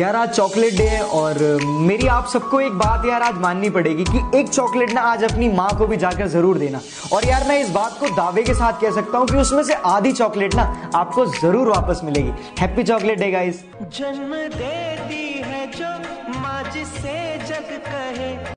यार, आज chocolate day है और मेरी आप सबको एक बात यार आज माननी पड़ेगी कि एक चॉकलेट ना आज अपनी माँ को भी जाकर ज़रूर देना। और यार, मैं इस बात को दावे के साथ कह सकता हूँ कि उसमें से आधी चॉकलेट ना आपको ज़रूर वापस मिलेगी। हैप्पी चॉकलेट डे गाइस जन्म देती है जो माँ जिसे जग कहे।